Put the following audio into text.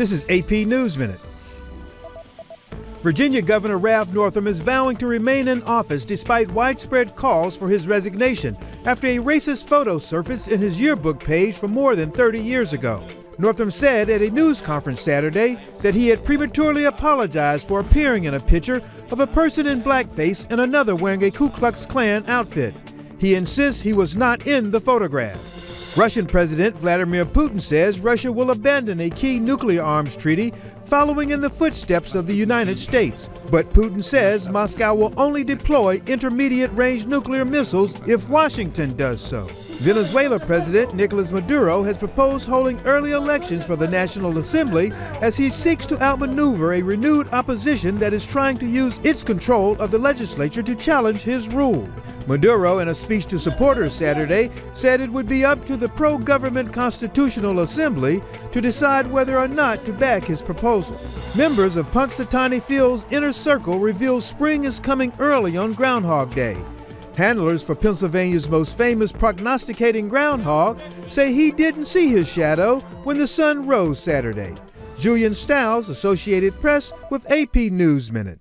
This is AP News Minute. Virginia Governor Ralph Northam is vowing to remain in office despite widespread calls for his resignation after a racist photo surfaced in his yearbook page from more than 30 years ago. Northam said at a news conference Saturday that he had prematurely apologized for appearing in a picture of a person in blackface and another wearing a Ku Klux Klan outfit. He insists he was not in the photograph. Russian President Vladimir Putin says Russia will abandon a key nuclear arms treaty following in the footsteps of the United States. But Putin says Moscow will only deploy intermediate range nuclear missiles if Washington does so. Venezuela President Nicolas Maduro has proposed holding early elections for the National Assembly as he seeks to outmaneuver a renewed opposition that is trying to use its control of the legislature to challenge his rule. Maduro, in a speech to supporters Saturday, said it would be up to the pro government Constitutional Assembly to decide whether or not to back his proposal. Members of Punxsutawney Phil's inner circle reveal spring is coming early on Groundhog Day. Handlers for Pennsylvania's most famous prognosticating groundhog say he didn't see his shadow when the sun rose Saturday. Julian Stiles, Associated Press, with AP News Minute.